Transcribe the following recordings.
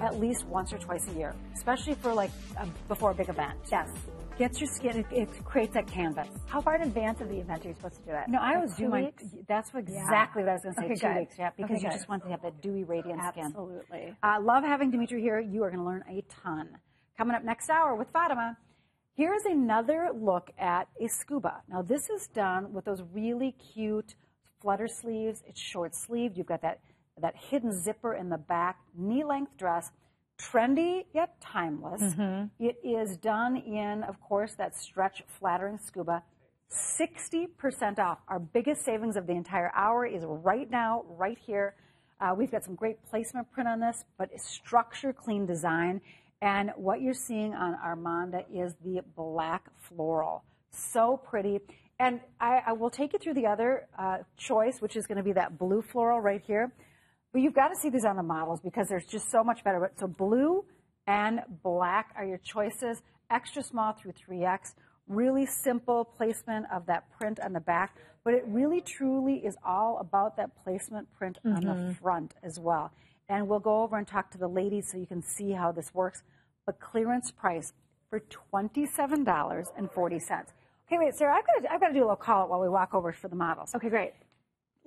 at least once or twice a year, especially for like um, before a big event. Yes. Gets your skin, it, it, creates that canvas. How far in advance of the event are you supposed to do it? No, I like always do my, weeks? that's what exactly yeah. what I was going to say, okay, two good. weeks, yeah, because okay, you good. just want to have that dewy, radiant Absolutely. skin. Absolutely. I uh, love having Dimitri here. You are going to learn a ton. Coming up next hour with Fatima, here's another look at a scuba. Now, this is done with those really cute flutter sleeves. It's short sleeved. You've got that, that hidden zipper in the back, knee length dress trendy yet timeless. Mm-hmm. It is done in, of course, that stretch flattering scuba. 60% off. Our biggest savings of the entire hour is right now, right here. Uh, we've got some great placement print on this, but structure clean design. And what you're seeing on Armanda is the black floral. So pretty. And I, I will take you through the other uh, choice, which is going to be that blue floral right here. But you've got to see these on the models because there's just so much better. So blue and black are your choices. Extra small through 3X. Really simple placement of that print on the back. But it really truly is all about that placement print mm-hmm. on the mm-hmm. front as well. And we'll go over and talk to the ladies so you can see how this works. But clearance price for $27.40. Okay, wait, Sarah, I've got, to, I've got to do a little call out while we walk over for the models. Okay, great.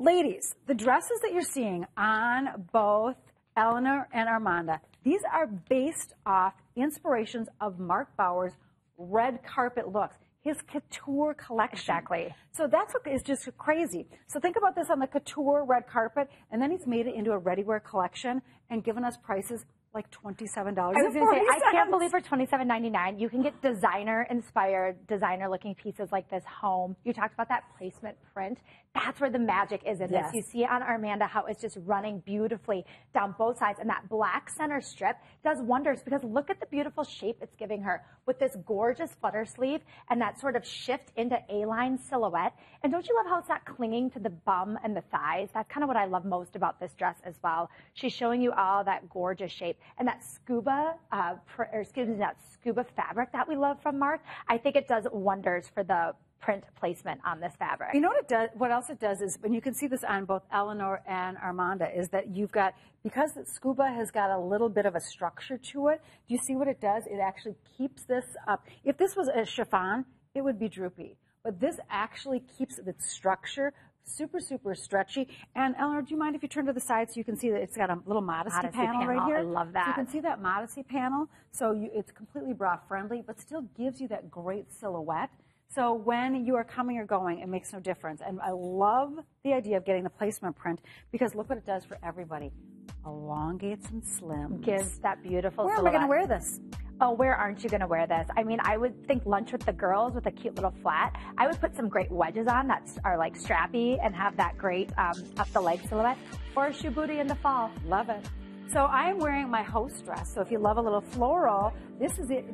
Ladies, the dresses that you're seeing on both Eleanor and Armanda, these are based off inspirations of Marc Bouwer's red carpet looks, his couture collection. Exactly. So that's what is just crazy. So think about this on the couture red carpet, and then he's made it into a ready-wear collection and given us prices like $27. I was to say, I can't believe for $27.99 you can get designer inspired, designer looking pieces like this home. You talked about that placement print. That's where the magic is in yes. this. You see on Armanda how it's just running beautifully down both sides. And that black center strip does wonders because look at the beautiful shape it's giving her with this gorgeous flutter sleeve and that sort of shift into A-line silhouette. And don't you love how it's not clinging to the bum and the thighs? That's kind of what I love most about this dress as well. She's showing you all that gorgeous shape and that scuba, uh, or excuse me, that scuba fabric that we love from Marc. I think it does wonders for the print placement on this fabric. You know what it does? What else it does is, and you can see this on both Eleanor and Armanda, is that you've got because scuba has got a little bit of a structure to it. Do you see what it does? It actually keeps this up. If this was a chiffon, it would be droopy, but this actually keeps its structure super, super stretchy. And Eleanor, do you mind if you turn to the side so you can see that it's got a little modesty, modesty panel, panel, right here? I love that. So you can see that modesty panel. So you, it's completely bra friendly, but still gives you that great silhouette. So when you are coming or going, it makes no difference. And I love the idea of getting the placement print because look what it does for everybody. Elongates and slims. Gives that beautiful Where silhouette. are we going to wear this? Oh, where aren't you going to wear this? I mean, I would think lunch with the girls with a cute little flat. I would put some great wedges on that are like strappy and have that great um, up the leg silhouette. Or a shoe booty in the fall. Love it. So I'm wearing my host dress. So if you love a little floral, this is it.